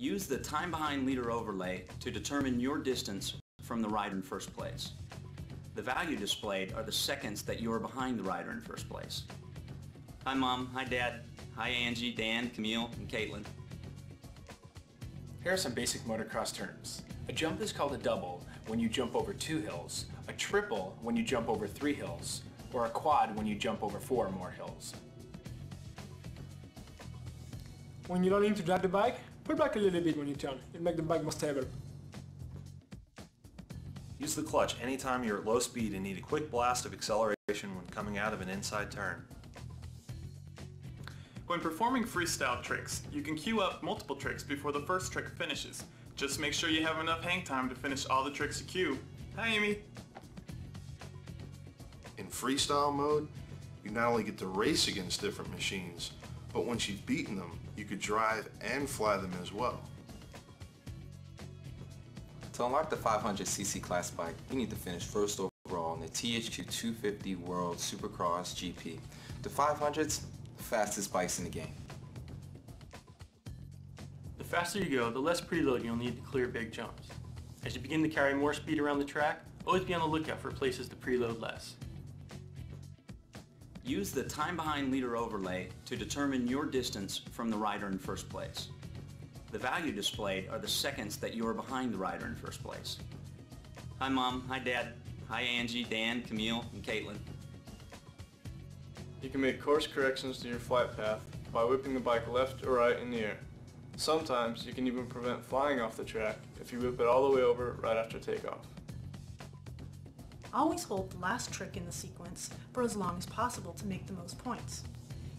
Use the time behind leader overlay to determine your distance from the rider in first place. The value displayed are the seconds that you are behind the rider in first place. Hi Mom, hi Dad, hi Angie, Dan, Camille, and Caitlin. Here are some basic motocross terms. A jump is called a double when you jump over two hills, a triple when you jump over three hills, or a quad when you jump over four or more hills. When you're learning to drive the bike, pull back a little bit when you turn. It'll make the bike more stable. Use the clutch anytime you're at low speed and need a quick blast of acceleration when coming out of an inside turn. When performing freestyle tricks, you can queue up multiple tricks before the first trick finishes. Just make sure you have enough hang time to finish all the tricks you queue. Hi Amy! In freestyle mode, you not only get to race against different machines, but once you've beaten them, you could drive and fly them as well. To unlock the 500cc class bike, you need to finish first overall in the THQ 250 World Supercross GP. The 500's the fastest bikes in the game. The faster you go, the less preload you'll need to clear big jumps. As you begin to carry more speed around the track, always be on the lookout for places to preload less. Use the time behind leader overlay to determine your distance from the rider in first place. The value displayed are the seconds that you are behind the rider in first place. Hi Mom, hi Dad, hi Angie, Dan, Camille, and Caitlin. You can make course corrections to your flight path by whipping the bike left or right in the air. Sometimes you can even prevent flying off the track if you whip it all the way over right after takeoff. Always hold the last trick in the sequence for as long as possible to make the most points.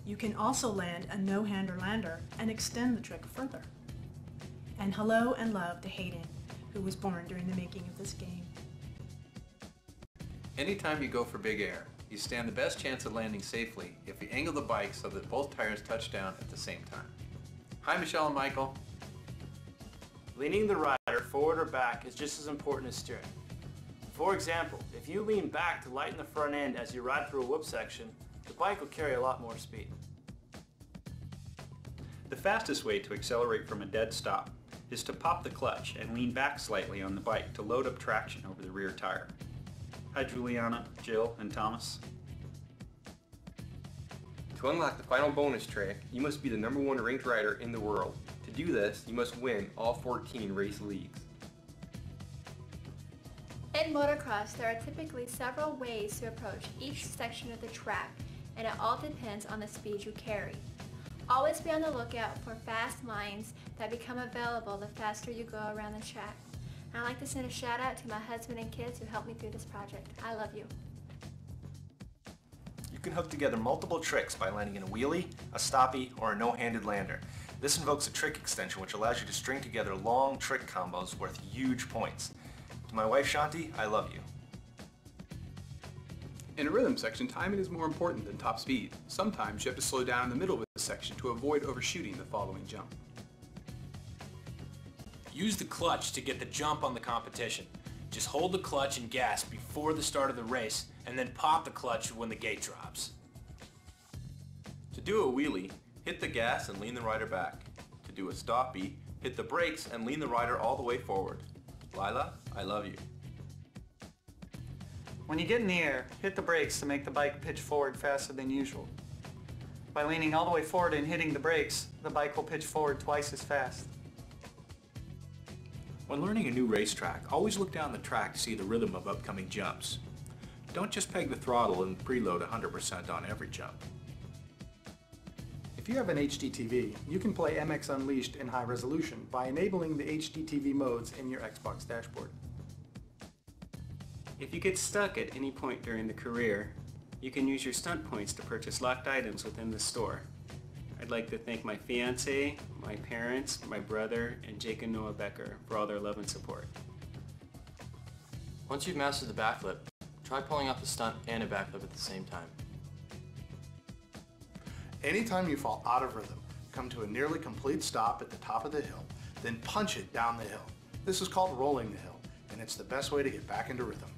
You can also land a no-hander lander and extend the trick further. And hello and love to Hayden, who was born during the making of this game. Anytime you go for big air, you stand the best chance of landing safely if you angle the bike so that both tires touch down at the same time. Hi Michelle and Michael. Leaning the rider forward or back is just as important as steering. For example, if you lean back to lighten the front end as you ride through a whoop section, the bike will carry a lot more speed. The fastest way to accelerate from a dead stop is to pop the clutch and lean back slightly on the bike to load up traction over the rear tire. Hi Juliana, Jill, and Thomas. To unlock the final bonus trick, you must be the number one ranked rider in the world. To do this, you must win all 14 race leagues. In motocross, there are typically several ways to approach each section of the track, and it all depends on the speed you carry. Always be on the lookout for fast lines that become available the faster you go around the track. I'd like to send a shout out to my husband and kids who helped me through this project. I love you. You can hook together multiple tricks by landing in a wheelie, a stoppie, or a no-handed lander. This invokes a trick extension which allows you to string together long trick combos worth huge points. To my wife Shanti, I love you. In a rhythm section, timing is more important than top speed. Sometimes you have to slow down in the middle of a section to avoid overshooting the following jump. Use the clutch to get the jump on the competition. Just hold the clutch and gas before the start of the race, and then pop the clutch when the gate drops. To do a wheelie, hit the gas and lean the rider back. To do a stoppie, hit the brakes and lean the rider all the way forward. Lila, I love you. When you get in the air, hit the brakes to make the bike pitch forward faster than usual. By leaning all the way forward and hitting the brakes, the bike will pitch forward twice as fast. When learning a new racetrack, always look down the track to see the rhythm of upcoming jumps. Don't just peg the throttle and preload 100% on every jump. If you have an HDTV, you can play MX Unleashed in high resolution by enabling the HDTV modes in your Xbox dashboard. If you get stuck at any point during the career, you can use your stunt points to purchase locked items within the store. I'd like to thank my fiance, my parents, my brother, and Jake and Noah Becker for all their love and support. Once you've mastered the backflip, try pulling off a stunt and a backflip at the same time. Anytime you fall out of rhythm, come to a nearly complete stop at the top of the hill, then punch it down the hill. This is called rolling the hill, and it's the best way to get back into rhythm.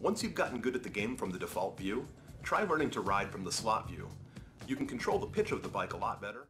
Once you've gotten good at the game from the default view, try learning to ride from the slot view. You can control the pitch of the bike a lot better.